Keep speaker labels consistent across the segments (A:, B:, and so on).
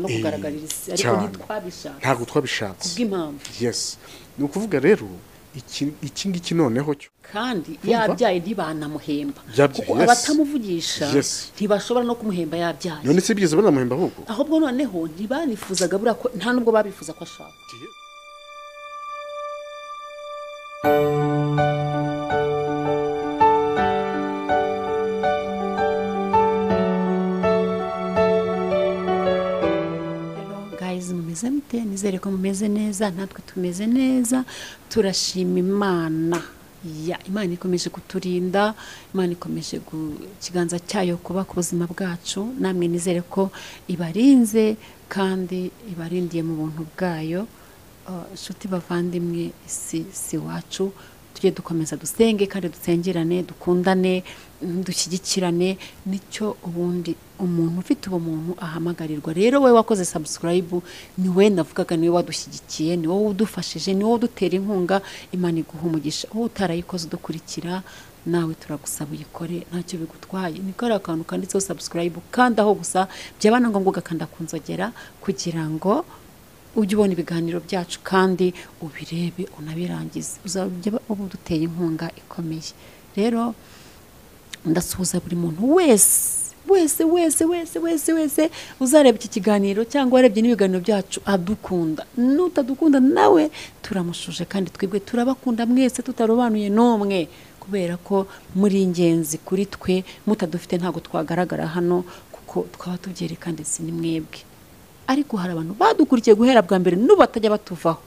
A: no
B: Eh,
A: kugaragarira isi ariko
B: cyane.
A: ntitwabishaka
B: ntabwo twabishatse.
A: Kubw'impamvu.
B: Yes. Ni ukuvuga rero iki iki ngiki noneho cyo.
A: Kandi yabyaye ntibanamuhemba. Kuko abatamuvugisha ntibashobora no kumuhemba yabyaye.
B: None se bigeze banamuhemba ahubwo?
A: Ahubwo noneho ntibanifuzaga buriya ko nta nubwo babifuza ko ashaka. Mute nizere ko mumeze neza natwe tumeze neza turashima imana. Ya imana ikomeje kuturinda imana ikomeje ikiganza cyayo kuba ku buzima bwacu namwe nizere ko ibarinze kandi ibarindiye mu buntu bwayo. Uh, inshuti bavandimwe si si wacu tujye dukomeza dusenge kandi dusengerane dukundane dushyigikirane ni cyo ubundi umuntu ufite ubumuntu ahamagarirwa. Rero we wakoze subscribe ni we navugaga ni we wadushyigikiye ni wowe udufashije ni wowe udutera inkunga. Imana iguha umugisha wowe utarayikoze udukurikira nawe turagusaba uyikore ntacyo bigutwaye. Ni kariya kantu kanditseho subscribe kandi aho gusa byaba na ngombwa ugakanda ku nzogera kugira ngo ujye ubona ibiganiro byacu kandi ubirebe unabirangize. Uzajya uba uduteye inkunga ikomeye. Rero ndasuhuza buri muntu wese wese wese wese wese wese uzareba iki kiganiro cyangwa warebye n'ibiganiro byacu adukunda. N'utadukunda nawe turamushuje kandi twebwe turabakunda mwese tutarobanuye n'umwe. Kubera ko muri ingenzi kuri twe mutadufite ntabwo twagaragara hano kuko twaba tubyereka ndetse ni mwebwe. Ariko hari abantu badukurikiye guhera bwa mbere n'ubu batajya batuvaho.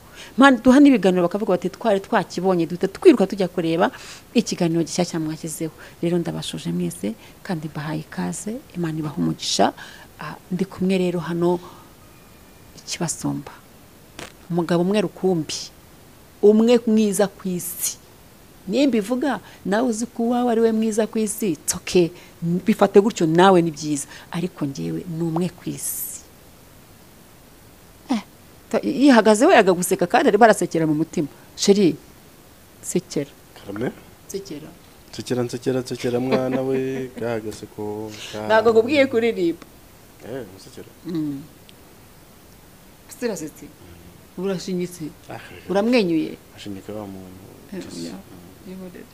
A: Duha n'ibiganiro bakavuga bati twari twakibonye duhita twiruka tujya kureba ikiganiro gishyashya mwashyizeho. Rero ndabashuje mwese kandi mbahaye ikaze imana ibaha umugisha. Ah, ndi kumwe rero hano ikibasumba umugabo umwe rukumbi umwe mwiza ku isi. Nimba ivuga nawe uzi ko uwawe ari we mwiza ku isi? Tsoke bifate gutyo nawe ni byiza. Ariko ngewe ni umwe ku isi. Yihagaze we agaguseka kandi arimo arasekera mu mutima. Sheri sekera.
B: Karame?
A: Sekera.
B: Nsekera nsekera nsekera mwana we. Gahagaze ko ka-
A: ntabwo nkubwiye kuririmba
B: eh nsekera
A: usirasetse urashinyitse.
B: Ah
A: uramwenyuye.
B: Ashinyika wa muntu.
A: Eh, yihorere.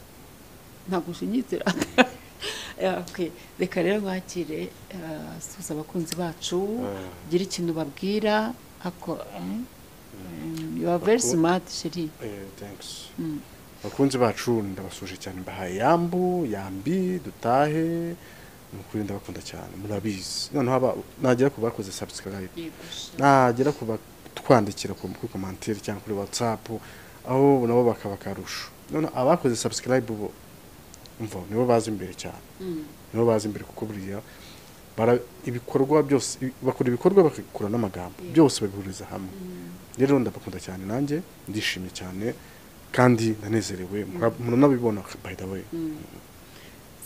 A: ntabwo ushinyitse. Reka rero mwakire eh, suhuza abakunzi bacu. Gira ikintu babwira. Ako eh, you are very smart sheri
B: eh thanks.
A: Mm.
B: abakunzi bacu ndabasuje cyane. Mbahaye yambu yambi dutahe. Ni ukuri ndabakunda cyane. Murabizi. Noneho aba nagera ku bakoze subscribe. Nagera ku batwandikira ku kuri commentaire cyangwa kuri whatsapp aho nabo bakaba akarusho. None abakoze subscribe bo umva nibo bazi imbere cyane.
A: Mm.
B: nibo bazi imbere kuko buriya ibikorwa byose bakora ibikorwa bakakora n'amagambo. Byose babihuriza hamwe. Rero ndabakunda cyane nanjye ndishimye cyane kandi ndanezerewe mura- muranabibona by the way.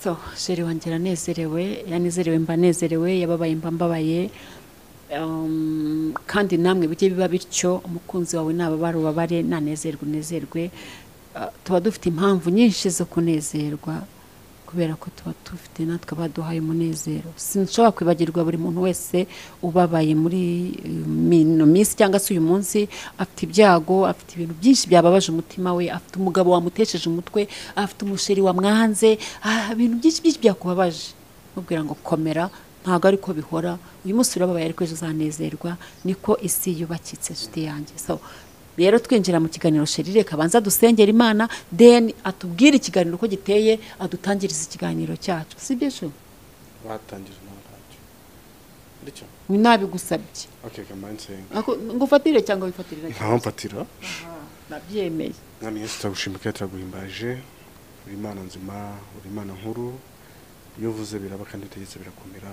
A: So sheri wanjye aranezerewe yanezerewe mba nezerewe yababaye mba mbabaye. Um, kandi namwe bijye biba bityo umukunzi wawe nababara ubabare nanezerwe unezerwe. Uh, tuba dufite impamvu nyinshi zo kunezerwa. Kubera ko tuba dufite natwe abaduhaye umunezero. Sinshobora kwibagirwa buri muntu wese ubabaye muri uh, mino minsi cyangwa se uyu munsi afite ibyago afite ibintu byinshi byababaje umutima we afite umugabo wamutesheje umutwe afite umusheri wamwanze ah, ibintu byinshi byinshi byakubabaje. Mubwira ngo komera ntabwo ariko bihora. Uyu munsi urababaye ariko ejo uzanezerwa. Niko isi yubakitse nshuti yanjye. So rero twinjira mu kiganiro sheri reka abanza dusengera imana then atubwire ikiganiro uko giteye adutangiriza ikiganiro cyacu. Si byo
B: okay come saying.
A: Ako- ngo ufatire cyangwa wifatire na
B: nkaho mfatira
A: nabyemeye.
B: Mwami yesu turagushimira kandi turaguhimbaje uri imana nzima uri imana nkuru. Iyo uvuze biraba kandi utegetse birakomera.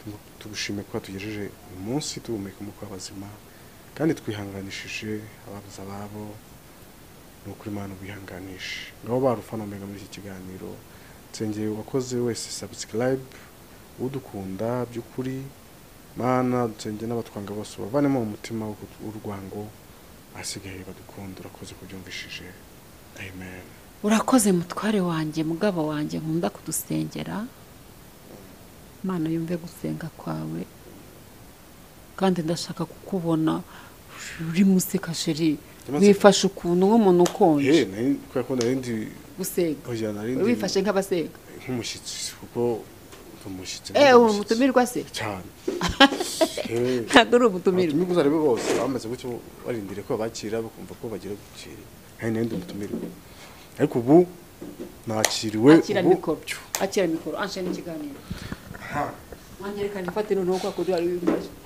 B: Tugu- tugushimiye ko watugejeje uyu munsi duhumeka umwuka w'abazima kandi twihanganishije ababuze ababo ni ukuri imana ubihanganishe ngabo barufa nomega muri iki kiganiro nsengeye uwakoze wese subscribe udukunda by'ukuri mana nsengeye n'abatwanga bose bavanemo mu mutima w'u- w'urwango ahasigaye badukunda urakoze kubyumvishije. Amen.
A: Urakoze mutware wanjye mugabo wanjye nkunda kudusengera. Imana yumve gusenga kwawe. Kandi ndashaka kukubona uri museka sheri wifashe ukuntu nk'umuntu
B: Eh,
A: ukonje
B: nari kubera ko nari ndi
A: gusega. wifashe nk'abasega.
B: nk'umushyitsi kuko umushyitsi
A: eh
B: ndi
A: uri umutumirwa se?
B: Cyane. Eh,
A: ntabwo uri umutumirwa.
B: Abatumirwa uzi ari bo bose bamaze gutyo barindiriye ko babakira bakumva ko bagira gukira. Kandi nari ndi umutumirwa. Ariko ubu nakiriwe
A: akira mikoro. Akira mikoro. Anshira n'ikiganiro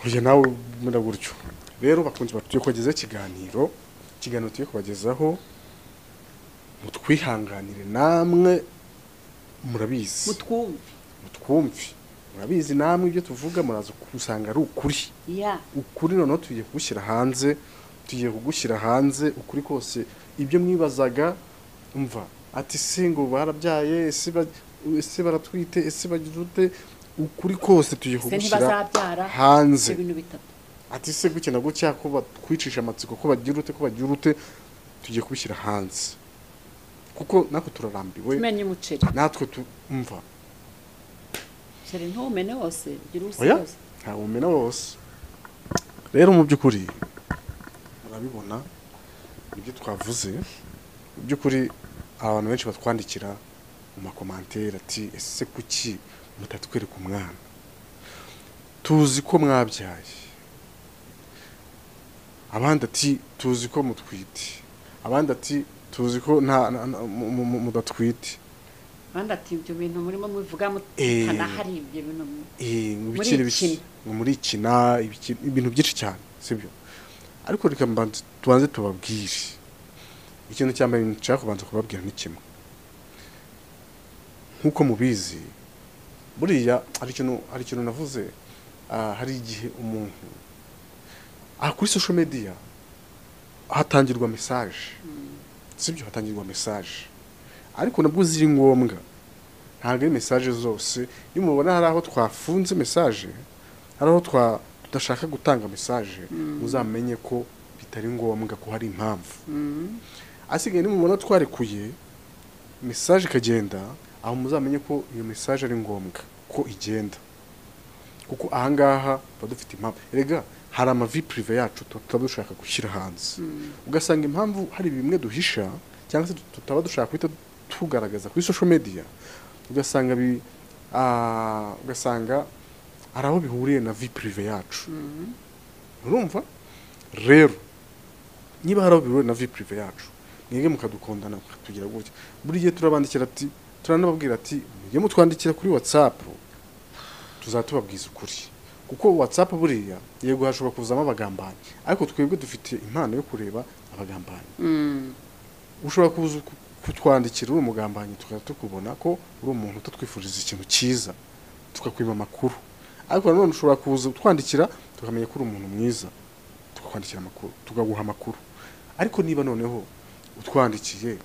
B: Oya nawe mura gutyo. Rero bakunze batuye kubagezaho ikiganiro. Ikiganiro tugiye kubagezaho mutwihanganire namwe murabizi.
A: Mutwumve.
B: Murabizi namwe ibyo tuvuga muraza kusanga ari ukuri.
A: Ya.
B: Ukuri noneho tugiye kugushyira hanze tugiye kugushyira hanze ukuri kose. Ibyo mwibazaga umva ati se ngo barabyaye ese ba- ese baratwite ese bagira ute? Ukuri kose tugiye kugushyira hanze. ati se gutya na gutya ko batwicisha amatsiko ko bagira ute ko bagira ute tugiye kubishyira hanze. Kuko natwe turarambiwe natwe tumva
A: ntumene wose
B: ntawe umena wose. rero mu by'ukuri murabibona ibyo twavuze. Mu by'ukuri abantu benshi batwandikira mu makomantere ati ese kuki mutatwereka umwana tuzi ko mwabyaye. Abandi ati tuzi ko mutwite. Abandi ati tuzi ko mudatwite.
A: Kandi ati ibyo bintu murimo mubivuga
B: Eh.
A: mutanahari ibyo bintu
B: Eh,
A: Muri ikina.
B: ibintu byinshi cyane sibyo? Ariko reka mbanze tubanze tubabwire. Ikintu cya mbere nshaka kubanza kubabwira ni kimwe. Nk'uko mubizi buriya hari ikintu hari ikintu navuze ah, hari igihe umuntu aha kuri social media hatangirwa message. Sibyo? Hatangirwa message. Ariko nabwo ziri ngombwa. Ntabwo ari message zose. Iyo mubona hari aho twafunze message hari aho tudashaka gutanga message muzamenye ko bitari ngombwa ko hari impamvu. Asigaye nimubona twarekuye message ikagenda aho muzamenye ko iyo message ari ngombwa ko igenda. Kuko ahangaha tuba dufite impamvu. Erega hari amavi prive yacu tutaba dushaka gushyira hanze. Ugasanga impamvu hari bimwe duhisha cyangwa se tutaba dushaka guhita tugaragaza kuri social media. Ugasanga bi ugasanga hari aho bihuriye na vi prive yacu. Urumva? Rero niba hari aho bihuriye na vi prive yacu mwebwe mukadukundana mukatugira gutya buri gihe turabandikira ati turanababwira ati mujye mutwandikira kuri whatsapp. Tuzatubabwiza ukuri. Kuko whatsapp buriya yego hashobora kuzamo abagambanyi ariko twebwe dufite impano yo kureba abagambanyi ushobora kuza ku- kutwandikira uri umugambanyi tukaba tukubona ko uri umuntu utatwifuriza ikintu cyiza. Tukakwima amakuru. Ariko nanone ushobora kuza utwandikira tukamenya ko uri umuntu mwiza. Tukakwandikira amakuru tukaguha amakuru. Ariko niba noneho utwandikiye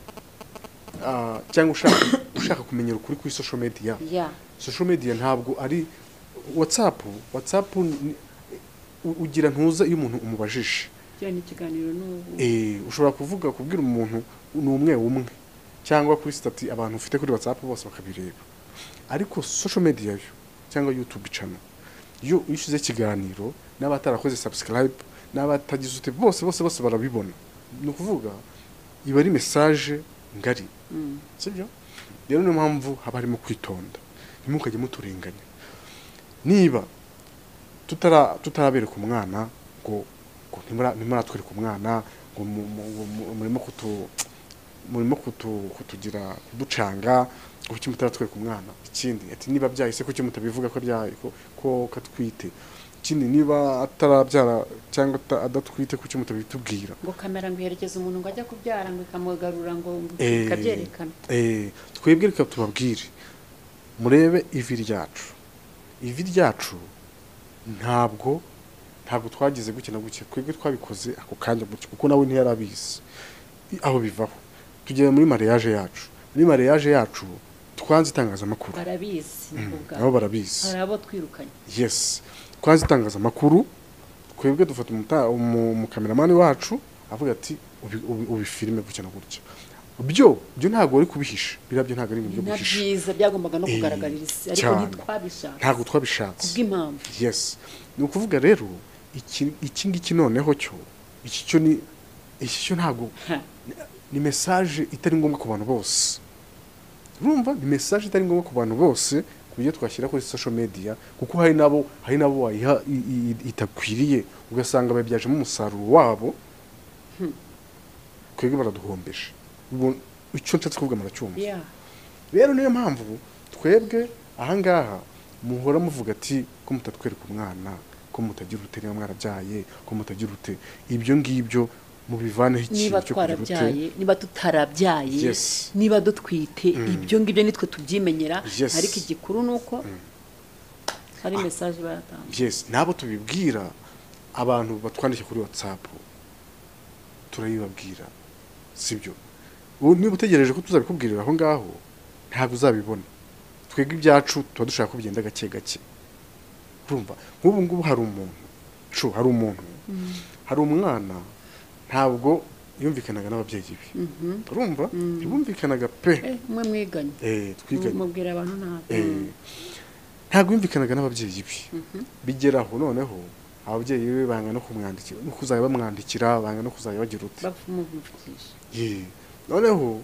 B: cyangwa ushaka kumenyera ukuri kuri social media. Social media ntabwo ari whatsapp whatsapp ni- u- ugira ntuza iyo umuntu umubajije. Eh, ushobora kuvuga kubwira umuntu ni umwe umwe. Cyangwa kuri stati abantu ufite kuri whatsapp bose bakabireba. Ariko social media yo cyangwa youtube channel yo iyo ushyize ikiganiro n'abatarakoze subscribe n'abatagize ute bose bose bose barabibona. Ni ukuvuga iba ari message ngari
A: Mm.
B: sibyo rero niyo mpamvu haba harimo kwitonda. Ntimukajye muturenganya. Niba tutara tutarabereka umwana ngo ngo ntimura- ntimuratwereka umwana ngo mu- mu- mu- mu- murimo kutu murimo kutu- kutugira kuducanga kuki mutaratwereka umwana? Ikindi ati niba byahise kuki mutabivuga ko ko katwite? Ikindi niba atarabyara cyangwa adatwite kuki mutabitubwira
A: ngo kamera ngo iherekeze umuntu ngo ajya kubyara ngo ikamugarura ngo
B: Eh,
A: ikabyerekana
B: eh, twebwe reka tubabwire. Murebe ivi ryacu. Ivi ryacu ntabwo ntabwo twagize gutya na gutya. Twebwe twabikoze ako kanya gutya kuko nawe ntiyari abizi I- aho bivaho. Tugera muri mariage yacu. Muri mariage yacu twanze itangazamakuru.
A: Barabizi
B: Mm, nabo barabizi.
A: Hari abo twirukanye.
B: Yes. Twanze itangazamakuru twebwe dufata umukameramani wacu avuga ati ubi- ubi- ubifilime gutya na gutya. Byo byo ntabwo wari kubihisha. Biriya byo ntabwo ari ibintu byo guhisha.
A: Byiza byagombaga no
B: Eh,
A: kugaragarira isi. Ariko
B: cyane.
A: ntitwabishaka
B: ntabwo twabishatse.
A: Kubw'impamvu.
B: Yes. Ni ukuvuga rero iki iki ngiki noneho cyo iki cyo ni iki cyo ntabwo ni mesaje itari ngombwa ku bantu bose. Urumva? Ni mesaje itari ngombwa ku bantu bose ku buryo twashyira kuri social media kuko hari nabo hari nabo wayiha itakwiriye ugasanga babyajemo umusaruro wabo. Twebwe baraduhombeje icyo nshatse kuvuga muracyumva. Rero niyo mpamvu twebwe ahangaha muhora muvuga ati ko mutatwereka umwana ko mutagira ute niba mwarabyaye ko mutagira ute? Ibyo ngibyo mubivaneho
A: niba
B: ikintu ute
A: twarabyaye niba tutarabyaye niba dutwite ibyo ngibyo nitwe tubyimenyera ariko igikuru ni uko hari mesaje bayatanga
B: nabo tubibwira abantu batwandike kuri whatsapp turabibabwira sibyo? Niba utegereje ko tuzabikubwirira aho ngaho ntabwo uzabibona. Twebwe ibyacu tuba dushaka ko bigenda gake gake. Urumva? Nk'ubu ngubu hari umuntu. Hari umuntu. Hari umwana ntabwo yumvikanaga n'ababyeyi be. Urumva? Ntibumvikanaga pe.
A: Eh,
B: eh twiganye.
A: Mubwira abantu nabi.
B: Eh, ntabwo yumvikanaga n'ababyeyi be. Bigeraho noneho ababyeyi be banga no kumwandikira no kuzajya bamwandikira banga no kuzajya bagira Ye. noneho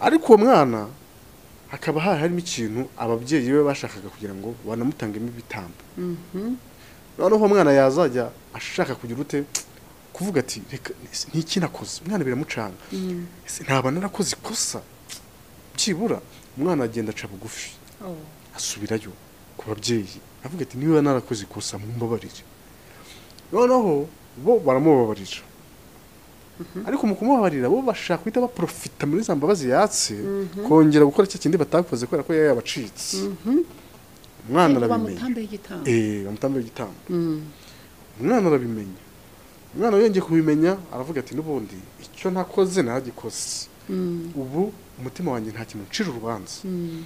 B: ariko uwo mwana hakaba hari harimo ikintu ababyeyi be bashakaga kugira ngo banamutangemo ibitambo. Noneho uwo mwana yazajya ashaka kugira ute kuvuga ati reka ntiki nakoze? Umwana biramucanga. Ese ntaba narakoze ikosa? Byibura umwana agenda aca bugufi.
A: Oh.
B: asubirayo ku babyeyi. Avuga ati niba narakoze ikosa mumbabarire. Noneho bo baramubabarira. Ariko mu kumubabarira bo bashaka guhita baprofita muri za mbabazi yatse kongera gukora cya kindi batakoze kubera ko yari yabacitse. Umwana
A: Eh,
B: arabimenya
A: bamutambeho igitambo.
B: Eh bamutambeho igitambo.
A: Mm.
B: umwana arabimenya umwana yongeye kubimenya aravuga ati n'ubundi icyo ntakoze naragikoze
A: Mm.
B: ubu umutima wanjye nta kintu ucira urubanza.
A: Mm.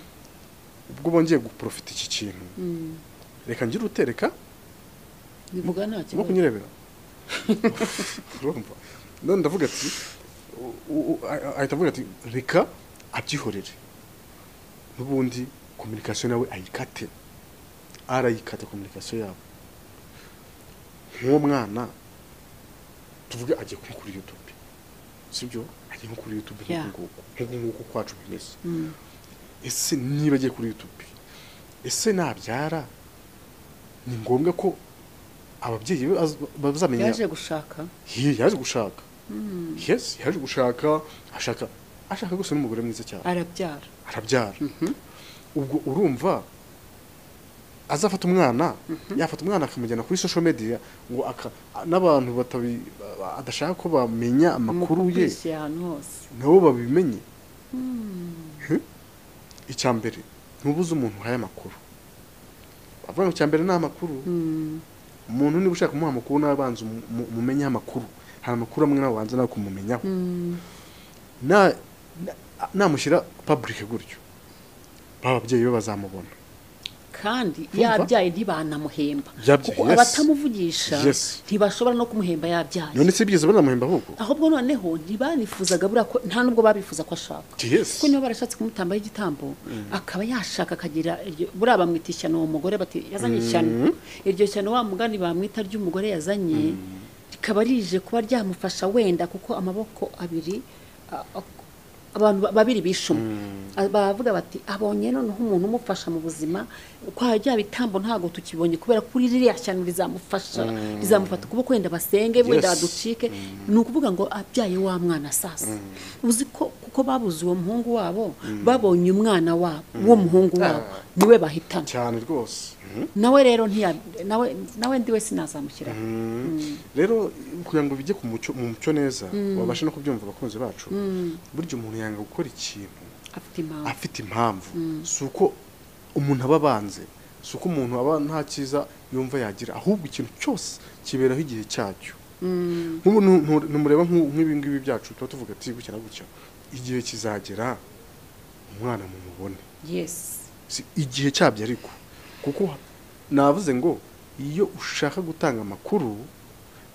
B: ubwo bongeye guprofita iki kintu.
A: Mm.
B: reka ngire utereka
A: bivuga nta
B: no
A: kibazo
B: kunyirebera none ndavuga ati ahita avuga ati reka abyihorere. N'ubundi kominikasiyo nawe ayikate. Arayikata kominikasiyo yabo. Nk'uwo mwana tuvuge agiye nko kuri yutube sibyo? Agiye nko kuri yutube
A: Yeah.
B: nk'uku nguku kwacu bimeze.
A: Mm.
B: ese niba agiye kuri yutube ese nabyara ni ngombwa ko ababyeyi bazamenya
A: yaje gushaka.
B: Yaje gushaka. Yes yaje gushaka ashaka ashaka gusa n'umugore mwiza cyane.
A: Arabyara.
B: Arabyara. Ubwo urumva azafata umwana yafata umwana akamujyana kuri social media ngo n'abantu adashaka ko bamenya amakuru ye. Nabo babimenye. He? icya mbere ntubuze umuntu uhaye amakuru. Bavuga ngo icya mbere ni amakuru.
A: Mm.
B: umuntu niba ushaka kumuha amakuru nawe abanza umu- umu- umumenyeho amakuru. Hari amakuru amwe nawe wanza nawe kumumenyaho.
A: Mm.
B: na- namushyira public gutyo. Ba babyeyi be bazamubona.
A: Kandi yabyaye ntibanamuhemba kuko abatamuvugisha ntibashobora no kumuhemba yabyaye
B: none se bigeze banamuhemba ahubwo?
A: Ahubwo noneho ntibanifuzaga buriya ko nta nubwo babifuza ko ashaka. Kuko niba barashatse kumutambaho igitambo akaba yashaka akagira buriya bamwita ishyano uwo mugore bati yazanye ishyano. Iryo shyano wa mugani bamwita ry'umugore yazanye rikaba rije kuba ryamufasha wenda kuko amaboko abiri abantu ba- babiri bishuma. A- baravuga bati abonye noneho umuntu umufasha mu buzima kwa rya bitambo ntabwo tukibonye kubera kuri ririya shyano rizamufasha rizamufata ukuboko wenda basenge wenda baducike. Ni ukuvuga ngo abyaye wa mwana sasa. Uzi ko kuko babuze uwo muhungu wabo babonye umwana wabo uwo muhungu wabo. Niwe bahitana
B: cyane rwose. Mhm.
A: nawe rero nawe nawe ndiwe sinazamushyiraho
B: rero kugira ngo bijye mu mucyo neza babashe no kubyumva abakunzi bacu burya umuntu yanga gukora ikintu
A: afite impamvu.
B: impamvu. Si uko umuntu aba abanze si uko umuntu aba nta cyiza yumva yagira ahubwo ikintu cyose kiberaho igihe cyacyo. Ntu- ntumureba nk'ibi ngibi byacu tuba tuvuga ati gutya na gutya igihe kizagera umwana mumubone.
A: Yesi
B: Si igihe cyabyo ariko kuko navuze ngo iyo ushaka gutanga amakuru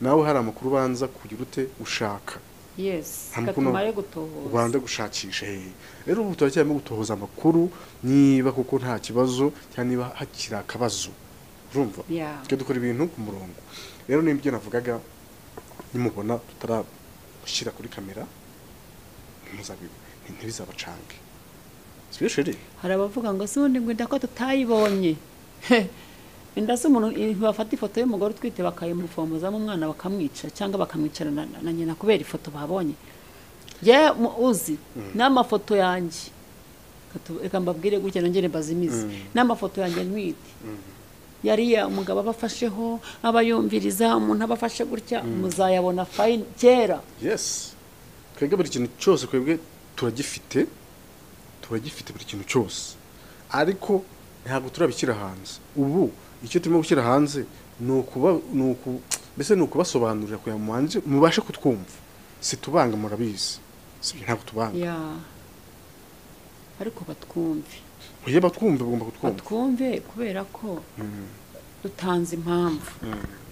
B: nawe hari amakuru ubanza kugira ute ushaka.
A: Yesi
B: Nta
A: reka
B: mukono-
A: tumare gutohoza.
B: Ubanza gushakisha rero ubu turacyarimo gutohoza amakuru niba kuko nta kibazo cyangwa niba hakiri akabazo. Urumva? Twe dukora ibintu ku murongo. Rero ni byo navugaga nimubona tutarashyira kuri kamera ntimuzabi- ntibizabacange.
A: Hari abavuga ngo si ubundi ngo ko tutayibonye. inda se umuntu i- bafata ifoto y'umugore utwite bakayimufomozamo umwana bakamwica cyangwa bakamwicara na, na nyina kubera ifoto babonye. Ye uzi n'amafoto yanjye. Reka mbabwire gutya nongere mbazimize. N'amafoto yanjye ntwite yariya umugabo aba afasheho aba yumviriza umuntu aba afashe gutya muzayabona fayini kera.
B: Yes. Twebwe buri kintu cyose twebwe turagifite turagifite buri kintu cyose. Ariko ntabwo turabishyira hanze. Ubu icyo turimo gushyira hanze ni ukuba ni uku mbese ni ukubasobanurira kugira ngo mubanze mubashe kutwumva. Situbanga murabizi. Si ntabwo tubanga.
A: Ariko batwumve.
B: Oya batwumve bagomba kutwumva.
A: Batwumve kubera ko dutanze impamvu.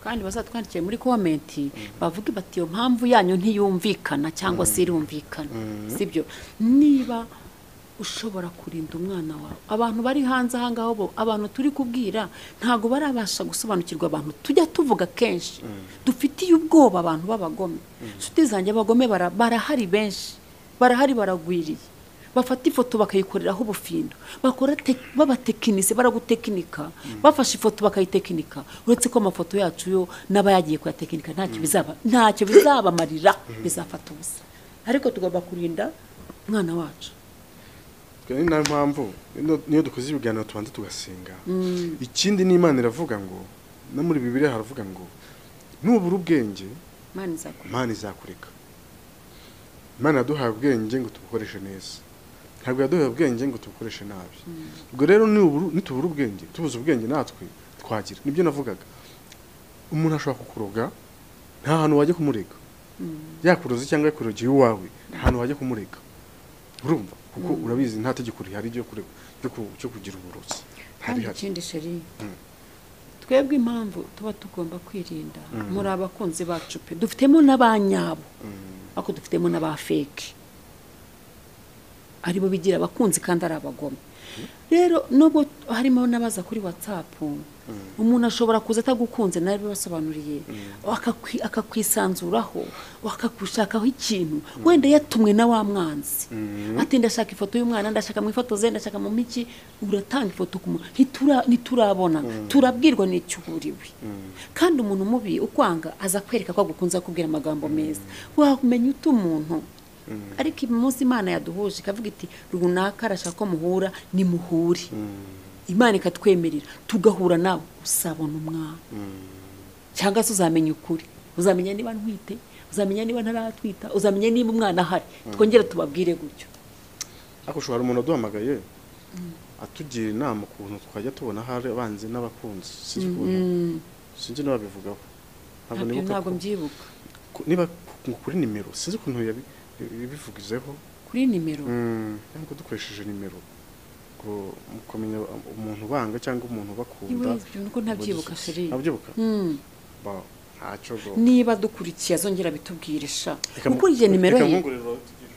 A: Kandi bazatwandikiye muri komenti bavuge bati iyo mpamvu yanyu ntiyumvikana cyangwa se irumvikana sibyo niba ushobora kurinda umwana wawe. Abantu bari hanze aha ngaho bo abantu turi kubwira ntabwo barabasha gusobanukirwa abantu. Tujya tuvuga kenshi. Dufitiye ubwoba abantu b'abagome. Inshuti zanjye abagome bara- barahari benshi. Barahari baragwiriye. Bafata ifoto bakayikoreraho ubufindo. Babatekinise baragutekinika. Bafashe ifoto bakayitekinika. Uretse ko amafoto yacu yo n'abayagiye kuyatekinika ntacyo bizaba ntacyo bizabamarira. Bizafata ubusa. Ariko tugomba kurinda umwana wacu.
B: Ni na yo mpamvu niyo- dukoze ibiganiro tubanza tugasenga. Ikindi n'imana iravuga ngo no muri bibiliya haravuga ngo nubura ubwenge
A: imana
B: izakureka. Imana yaduhaye ubwenge ngo tubukoreshe neza. Ntabwo yaduhaye ubwenge ngo tubukoreshe nabi. Ubwo rero nitubura ubwenge tubuze ubwenge natwe twagira. Nibyo navugaga. Umuntu ashobora kukuroga nta hantu wajya kumurega. Yakuroze cyangwa yakurogeye iwawe nta hantu wajya kumurega. Urumva? Kuko urabizi nta tegeko rihari ryo kugira uburozi.
A: Kandi ikindi sheri twebwe impamvu tuba tugomba kwirinda muri abakunzi bacu pe dufitemo n'abanyabo. Ariko dufitemo n'aba feke ari bo bigira abakunzi kandi ari abagome. Rero nubwo harimo n'abaza kuri watsapu umuntu ashobora kuza atagukunze nawe bibasobanuriye akakwi- akakwisanzuraho akagushakaho ikintu. Wenda yatumwe na wa mwanzi. Ati ndashaka ifoto y'umwana ndashaka mu ifoto ze ndashaka mu miki uratanga ifoto ku ntiturabona. Turabwirwa n'icyo uhuriwe kandi umuntu mubi ukwanga aza kwereka ko agukunze akubwira amagambo meza. Wamenya ute umuntu ariko uyu munsi imana yaduhuje ikavuga iti runaka arashaka ko muhura nimuhure. Imana ikatwemerera tugahura nawe usabona umwana cyangwa se uzamenya ukuri. Uzamenya niba ntwite uzamenya niba ntaratwita uzamenya niba umwana ahari. Twongere tubabwire gutyo.
B: Ariko ushobora umuntu aduhamagaye atugira inama ukuntu twajya tubona hari abanzi n'abakunzi. Sinzi ukuntu sinzi ntabwo
A: ntabwo mbyibuka.
B: Niba ku- kuri nimero. Sinzi ukuntu yabi- yabivugizeho.
A: Kuri nimero?
B: Mm, cyangwa dukoresheje nimero. Mukamenya umuntu ubanga cyangwa umuntu ubakunda.
A: Nuko ntabyibuka sheri
B: ntabyibuka?
A: Mm.
B: Go
A: niba dukurikiye azongera bitubwire sha. Ukurikije nimero ye.
B: tugire.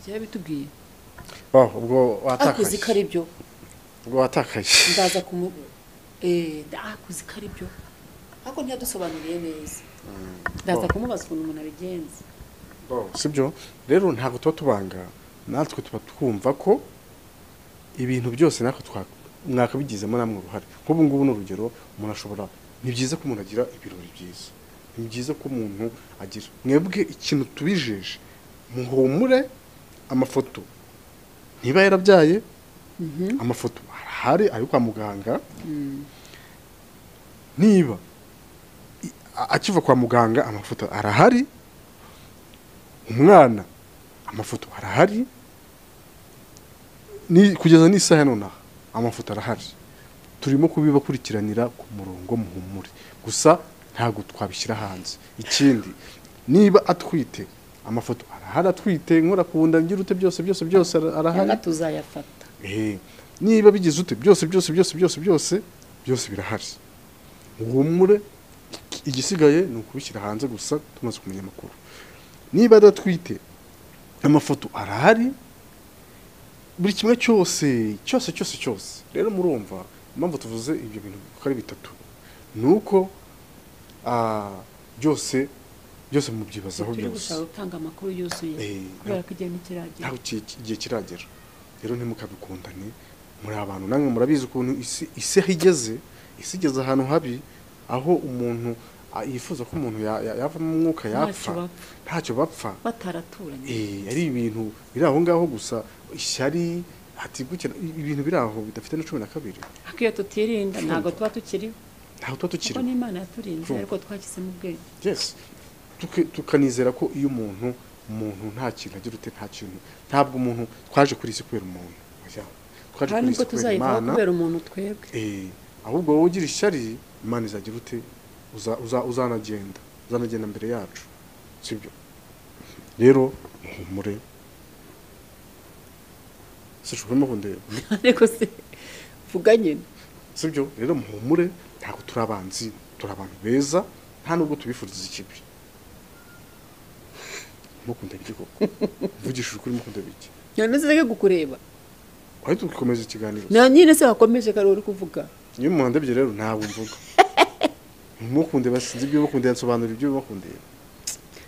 A: byaba bitubwiye
B: ubwo
A: akuzi ko
B: watakaye
A: ari byo
B: ubwo watakaye
A: ndaza kumu eh akuzi ko ari byo ariko ntiyadusobanuriye neza. Ndaza kumubaza ukuntu umuntu abigenza
B: sibyo? Rero ntabwo tuba tubanga natwe tuba twumva ko ibintu byose natwe mwakabigizemo namwe uruhare. Nk'ubu ngubu ni urugero umuntu ashobora ni byiza ko umuntu agira ibirori byiza. Ni byiza ko umuntu agira mwebwe ikintu tubijeje muhumure amafoto. Niba yarabyaye amafoto arahari ari kwa muganga. Niba i- a- akiva kwa muganga amafoto arahari. Umwana amafoto arahari. Ni kugeza n'isaha ya nonaha amafoto arahari. Turimo kubibakurikiranira ku murongo muhumure. Gusa ntabwo twabishyira hanze. Ikindi niba atwite amafoto arahari atwite nkora ku nda ngira ute byose byose byose ara- arahari?
A: Tuzayafata.
B: Eh, niba bigize ute byose byose byose byose byose byose birahari. Muhumure iki- igisigaye ni ukubishyira hanze gusa tumaze kumenya amakuru. Niba adatwite amafoto arahari buri kimwe cyose cyose cyose cyose. Rero murumva impamvu tuvuze ibyo bintu uko ari bitatu ni uko ah, byose byose mubyibazaho byose.
A: gutanga amakuru yuzuye
B: Eh,
A: kubera ko igihe ntikiragera
B: igihe kiragera. Rero ntimukabikundane. Muri abantu namwe murabizi ukuntu isi aho igeze isi igeze ahantu habi aho umuntu yifuza ko umuntu ya- ya- yavamo umwuka yapfa. Ntacyo bapfa.
A: Bataraturanye
B: Eh, ari ibintu biri aho ngaho gusa ishyari hati gukira ibintu biri aho bidafite na cumi na kabiri.
A: Ariko iyo tutirinda ntabwo tuba tukiriho.
B: Ntaho tuba
A: kuko
B: tukiri
A: n'imana yaturinze ariko twakisemo ubwenge.
B: Tukanizera ko iyo umuntu umuntu nta kintu agira ute nta kintu. Ntabwo umuntu twaje kuri isi kubera umuntu. Twaje kuri isi kubera imana. Eh, ahubwo wowe ugira ishyari imana izagira ute? Uzanagenda uzanagenda mbere yacu sibyo? Rero muhumure sishobora kundeba
A: ariko se vuga nyine.
B: Sibyo? Rero muhumure ntabwo turi abanzi turi abantu beza nta nubwo tubifuriza ikibi. Mukunda iki koko? Mvugishije ukuri mukunda iki?
A: None se reka kukureba.
B: Wahita tugikomeza ikiganiro?
A: Na nyine se wakomeje kare uri kuvuga?
B: Iyo muhandebye rero ntabwo mvuga. Mukunde basinzi ibyo bakunde nsobanura ibyo bakundiye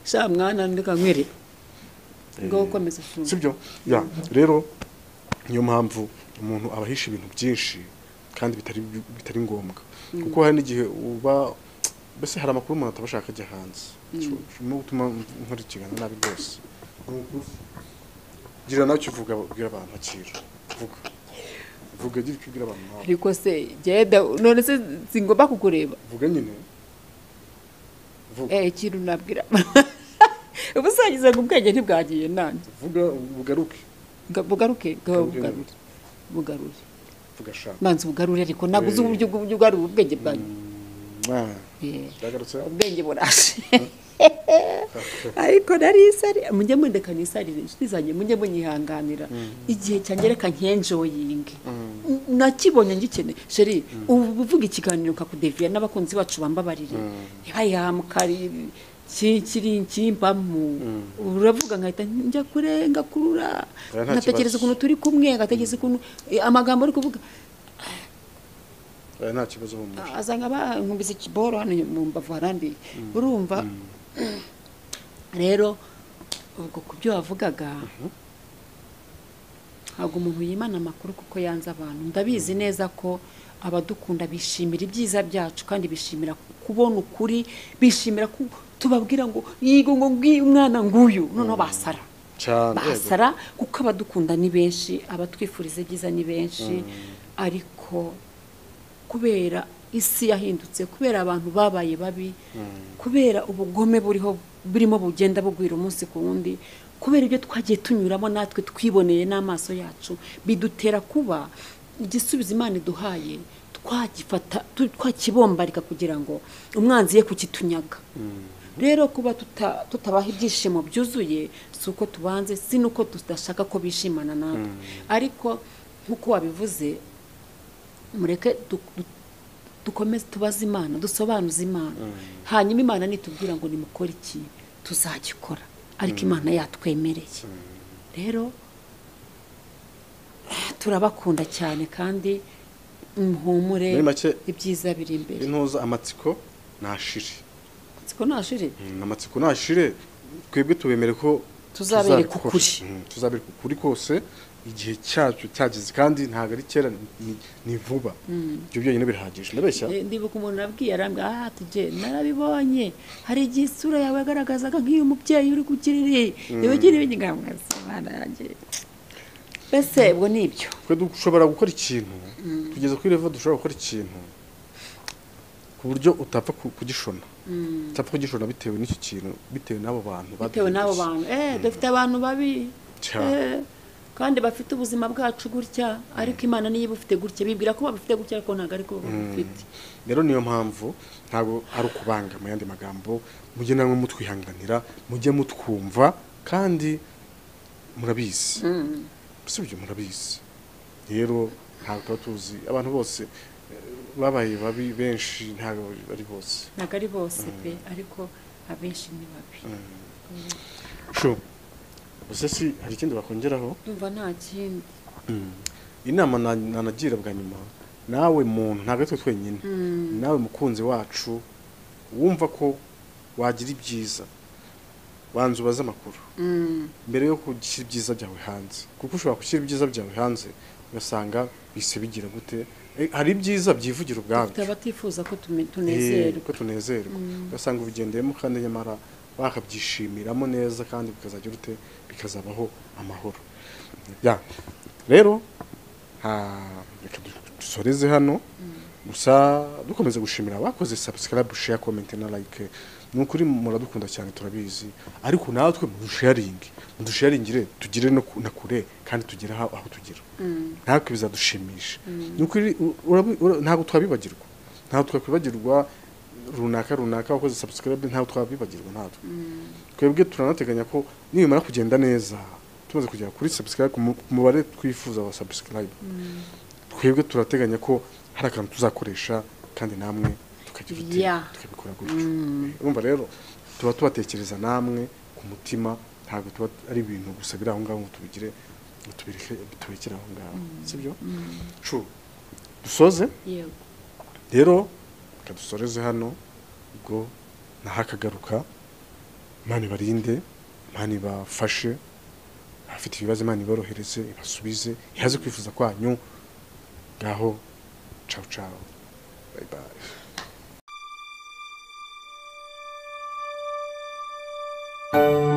A: sha mwana ndeka nkwere ngo ukomeze
B: sibyo? Ya rero niyo mpamvu umuntu aba ahisha ibintu byinshi kandi bitari bitari ngombwa. Kuko hari n'igihe uba mbese hari amakuru umuntu ataba ashaka ajya hanze. No gutuma nkora ikiganiro nabi rwose. Gira nawe icyo uvuga ubwira abantu akira vuga. Vuga gira icyo ubwira abantu nawe
A: ariko se genda none se singomba kukureba?
B: Vuga nyine. Vuga.
A: Eh ikintu nabwira. Ubu usangiza ngo ubwenge ntibwagiye nanjye.
B: Vuga bugaruke.
A: Bugaruke? Bugarure. bugarure.
B: Vuga shaka.
A: Manzi ubugarure ariko ntabwo uzi
B: Eh.
A: uburyo ugarura ubwenge bwanjye.
B: Ah,
A: Eh, ubwenge burashe. ariko nari isari mujye mundeka nisarire inshuti zanjye mujye munyihanganira. Igihe cyanjye reka nkenjoyinge nakibonye ngikeneye sheri ubu uvuga ikiganiro nkakudeviya n'abakunzi bacu bambabarire. Ntibayamukari kiri kimbamo uravuga nkahita njya kure ngakurura
B: Oya, nta
A: nkatekereza ukuntu turi kumwe ngatekereza ukuntu eh, amagambo ari kuvuga.
B: Nta kibazo humura
A: asanga bankubise ikiboro hano mu mbavu harandi. Urumva rero ubwo ku byo wavugaga ntabwo umuntu yimana amakuru kuko yanze abantu. Ndabizi neza ko abadukunda bishimira ibyiza byacu kandi bishimira kubona ukuri bishimira ko tubabwira ngo yigo ngo ngiyi umwana nguyu. Noneho basara.
B: Cyane yego.
A: basara kuko abadukunda ni benshi abatwifuriza ibyiza ni benshi. Ariko kubera isi yahindutse kubera abantu babaye babi kubera ubugome buriho burimo bugenda bugwira umunsi ku wundi kubera ibyo twagiye tunyuramo natwe twiboneye n'amaso yacu bidutera kuba igisubizo imana iduhaye twagifata twakibombarika kugira ngo umwanzi ye kukitunyaga. Rero kuba tuta- tutabaha ibyishimo byuzuye si uko tubanze si n'uko tudashaka ko bishimana natwe. Ariko nk'uko wabivuze mureke dukomeze tubaze imana dusobanuze imana. Hanyuma imana nitubwira ngo nimukore iki? Tuzagikora. Ariko imana yatwemereye. Rero turabakunda cyane kandi muhumure ibyiza biri imbere.
B: Intuza amatsiko ntashire
A: siko ntashire
B: Mm, amatsiko ntashire twebwe tubemere ko
A: Tuzabereka ukuri.
B: Mm, tuzabereka ukuri kose igihe cyacyo cyageze kandi ntabwo ari kera ni- vuba. Ibyo byonyine birahagije ndabeshya.
A: Eh, ndibuka umuntu nabwiye arambwira ah tujye. Narabibonye. Hari igihe isura yawe yagaragazaga nk'iyo umubyeyi uri kugirira ibigira ibindi ngamwaza imana yanjye. Mbese ubwo ni ibyo?
B: Twe dushobora gukora ikintu tugeze kuri revo dushobora gukora ikintu ku buryo utapfa ku- kugishona. Utapfa kugishona bitewe n'icyo kintu bitewe n'abo bantu
A: bitewe n'abo bantu. Eh dufite abantu babi.
B: Cyane.
A: Kandi bafite ubuzima bwacu gutya ariko imana niyo iba ufite gutya. Bibwira ko babufite gutya ariko ntabwo ariko babufite
B: rero niyo mpamvu ntabwo ari ukubanga mu yandi magambo mujye namwe mutwihanganira mujye mutwumva kandi murabizi. Si ibyo murabizi. Rero ntabwo tuba tuzi. Abantu bose babaye babi benshi ntabwo ari bose.
A: Ntabwo ari bose pe ariko abenshi ni babi.
B: Sho gusa si hari ikindi bakongeraho?
A: Ndumva nta kindi.
B: Inama na- nanagira bwa nyuma nawe muntu ntabwo ari twe twenyine nawe mukunzi wacu wumva ko wagira ibyiza. Banza ubaze amakuru. Mbere yo gushyira ibyiza byawe hanze. Kuko ushobora gushyira ibyiza byawe hanze ugasanga bise bigira gute. Eh, hari ibyiza byivugira ubwabyo
A: abatifuza
B: Eh, ko tunezerwa. Ugasanga ubigendeyemo kandi nyamara bakabyishimiramo neza kandi bikazagira ute bikazabaho amahoro. Ya rero dusoreze hano. Gusa dukomeza gushimira abakoze subscribe share comment na like. Ni ukuri muradukunda cyane turabizi. Ariko natwe mudusharinge mudusharingire tugire no na kure kandi tugere aho tugera natwe bizadushimisha. Ni ukuri ntabwo twabibagirwa. Ntabwo twakwibagirwa runaka runaka wakoze subscribe ntabwo twabibagirwa natwe twebwe turanateganya ko nibimara kugenda neza tumaze kugera kuri subscribe ku mu- ku mubare twifuza wa subscribe. Twebwe turateganya ko hari akantu tuzakoresha kandi namwe tukabikora gutyo. Urumva rero tuba tubatekereza namwe ku mutima ntabwo tuba ari ibintu gusa biri aho ngaho ngo tubigire ngo tubireke tubikire aho ngaho. Sibyo? Dusoze? Rero reka dusoreze hano ubwo naho akagaruka imana ibarinde imana ibafashe abafite ibibazo imana iborohereze ibasubize ihaze kwifuza kwanyu ngaho cawu cawu bayi bayi
C: thank